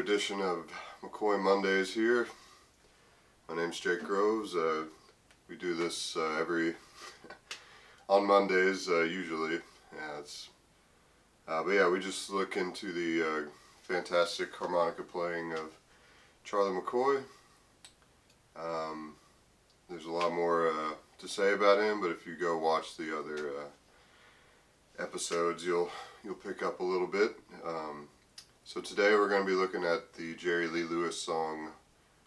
edition of McCoy Mondays here. My name's Jake Groves. Uh, we do this uh, every on Mondays uh, usually. Yeah, it's uh, but yeah, we just look into the uh, fantastic harmonica playing of Charlie McCoy. Um, there's a lot more uh, to say about him, but if you go watch the other episodes, you'll you'll pick up a little bit. Um, so today we're going to be looking at the Jerry Lee Lewis song,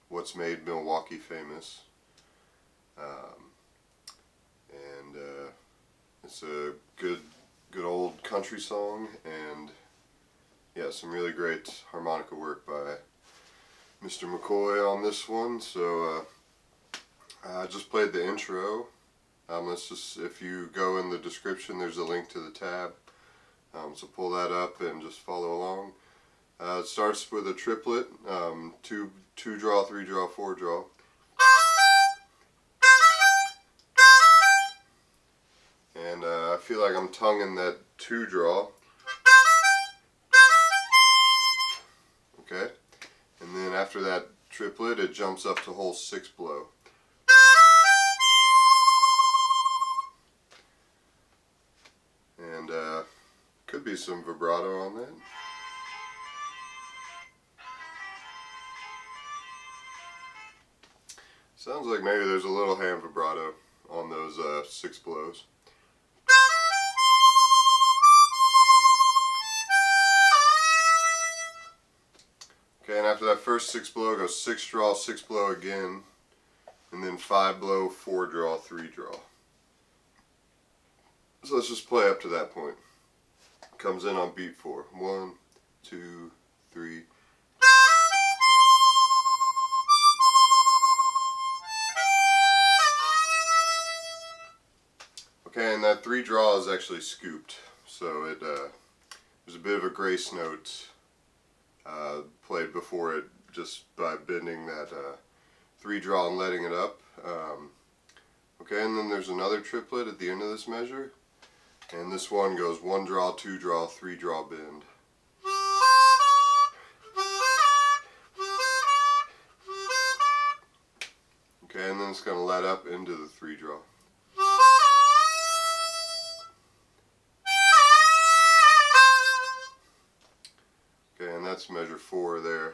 What's Made Milwaukee Famous. Um, and uh, it's a good, good old country song and yeah, some really great harmonica work by Mr. McCoy on this one. So uh, I just played the intro. Um, let's just, if you go in the description, there's a link to the tab. Um, so pull that up and just follow along. Uh, it starts with a triplet, um, two, two draw, three draw, four draw. And uh, I feel like I'm tonguing that two draw. Okay, and then after that triplet, it jumps up to hole six blow. Be some vibrato on that. Sounds like maybe there's a little hand vibrato on those uh, six blows. Okay, and after that first six blow, goes six draw, six blow again, and then five blow, four draw, three draw. So let's just play up to that point. Comes in on beat four. One, two, three. Okay, and that three draw is actually scooped, so it uh, there's a bit of a grace note uh, played before it just by bending that uh, three draw and letting it up. Um, okay, and then there's another triplet at the end of this measure, and this one goes one draw, two draw, three draw bend. Okay, and then it's going to let up into the three draw. Okay, and that's measure four there.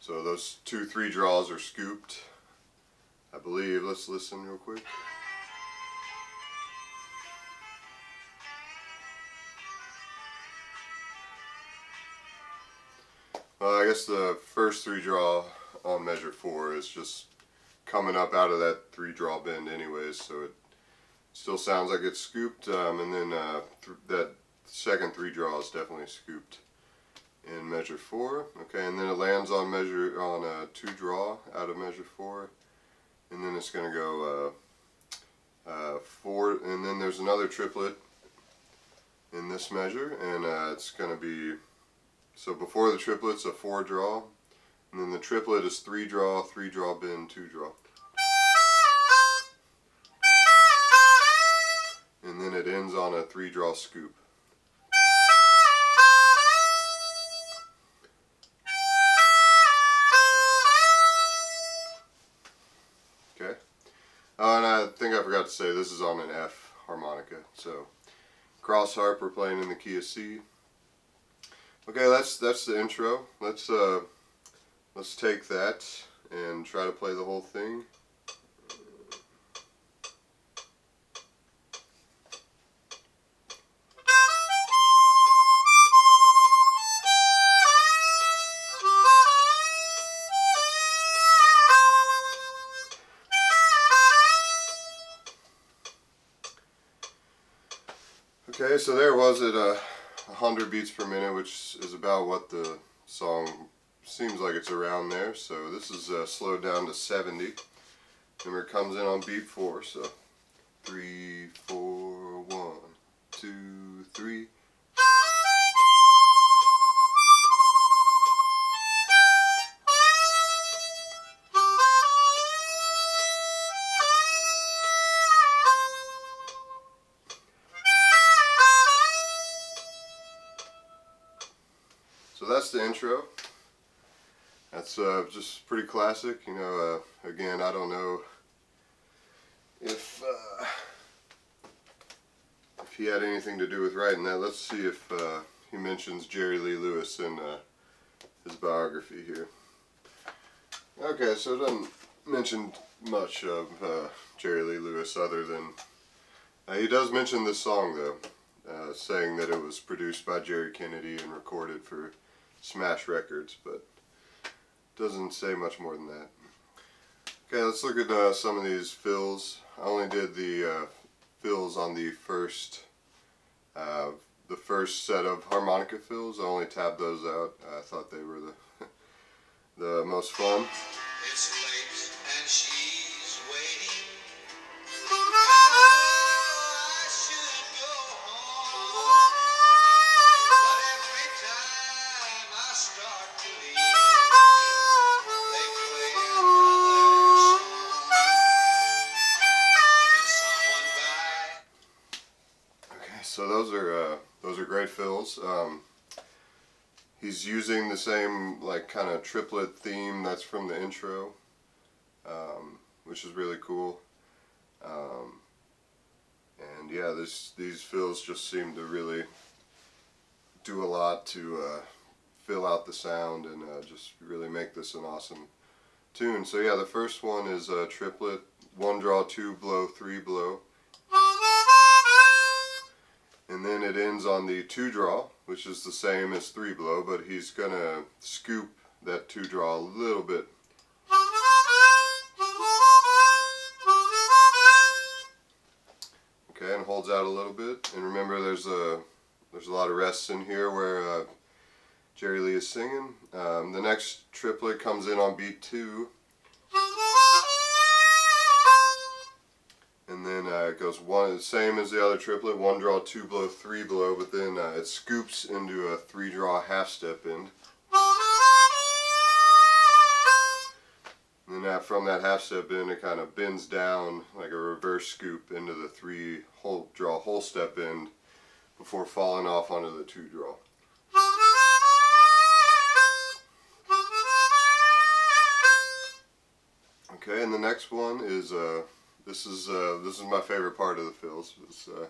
So those two three draws are scooped, I believe. Let's listen real quick. Well, I guess the first three draw on measure four is just coming up out of that three draw bend anyways, so it still sounds like it's scooped, um, and then uh, th that second three draw is definitely scooped in measure four. Okay, and then it lands on measure on a uh, two draw out of measure four, and then it's going to go uh, uh, four, and then there's another triplet in this measure, and uh, it's going to be so before the triplet's a four draw, and then the triplet is three draw, three draw bend, two draw. And then it ends on a three draw scoop. I I forgot to say this is on an F harmonica. So cross harp we're playing in the key of C. Okay, that's that's the intro. Let's uh, let's take that and try to play the whole thing. So there was at Uh, 100 beats per minute, which is about what the song seems like it's around there. So this is uh, slowed down to 70. Remember, it comes in on beat 4, so 3, 4, 1, 2, 3. That's the intro. That's uh, just pretty classic. You know, uh, again, I don't know if uh, if he had anything to do with writing that. Let's see if uh, he mentions Jerry Lee Lewis in uh, his biography here. Okay, so it doesn't mention much of uh, Jerry Lee Lewis other than he does mention this song though. Saying that it was produced by Jerry Kennedy and recorded for Smash Records, but doesn't say much more than that. Okay, let's look at uh, some of these fills. I only did the uh, fills on the first uh, the first set of harmonica fills. I only tabbed those out. I thought they were the the most fun. Fills. Um, he's using the same like kind of triplet theme that's from the intro, um, which is really cool. Um, and yeah, this these fills just seem to really do a lot to uh, fill out the sound and uh, just really make this an awesome tune. So yeah, the first one is a triplet, one draw, two blow, three blow. And then it ends on the two draw, which is the same as three blow, but he's going to scoop that two draw a little bit. Okay, and holds out a little bit. And remember there's a there's a lot of rests in here where uh, Jerry Lee is singing. Um, the next triplet comes in on beat two. Uh, it goes one same as the other triplet, one draw, two blow, three blow, but then uh, it scoops into a three draw half step end. And then uh, from that half step in, it kind of bends down like a reverse scoop into the three whole draw whole step end before falling off onto the two draw. Okay, and the next one is uh, this is uh, this is my favorite part of the fills. It uh,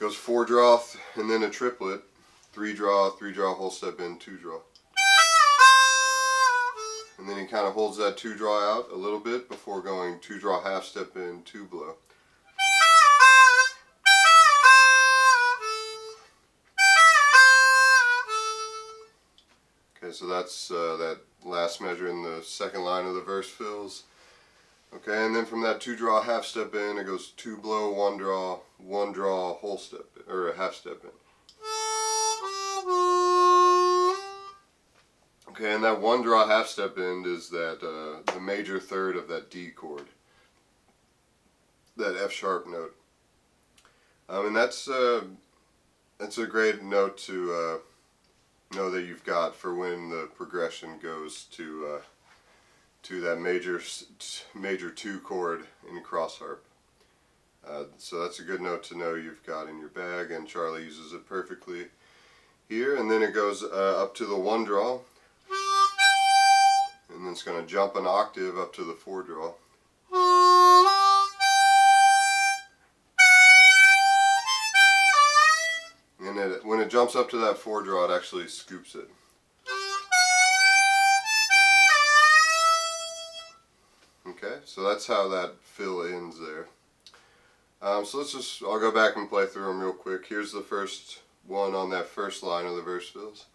goes four draw and then a triplet, three draw, three draw, whole step in, two draw. And then he kind of holds that two draw out a little bit before going two draw, half step in, two blow. Okay, so that's uh, that last measure in the second line of the verse fills. Okay, and then from that two draw half step in, it goes two blow, one draw, one draw, whole step, or a half step in. Okay, and that one draw half step end is that uh, the major third of that D chord, that F sharp note. Um, and that's uh, that's a great note to uh, know that you've got for when the progression goes to uh, to that major major two chord in cross harp. Uh, so that's a good note to know you've got in your bag and Charlie uses it perfectly here and then it goes uh, up to the one draw and then it's going to jump an octave up to the four draw. And it, when it jumps up to that four draw it actually scoops it. So that's how that fill ends there. Um, so let's just, I'll go back and play through them real quick. Here's the first one on that first line of the verse fills.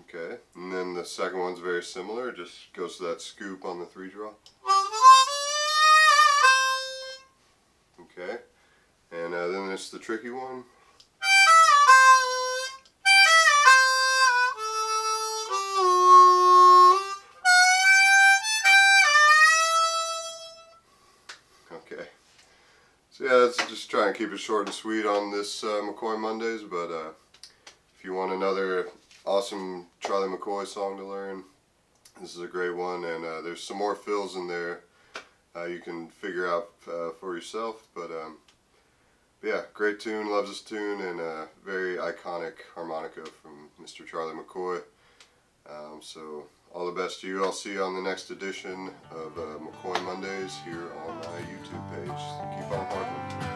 Okay, and then the second one's very similar, it just goes to that scoop on the three draw. Okay, and uh, then there's the tricky one. Yeah, let's just try and keep it short and sweet on this uh, McCoy Mondays, but uh, if you want another awesome Charlie McCoy song to learn, this is a great one, and uh, there's some more fills in there uh, you can figure out uh, for yourself, but, um, yeah, great tune, loves this tune, and a very iconic harmonica from Mr. Charlie McCoy. Um, so all the best to you. I'll see you on the next edition of uh, McCoy Mondays here on my YouTube page. Keep on harping.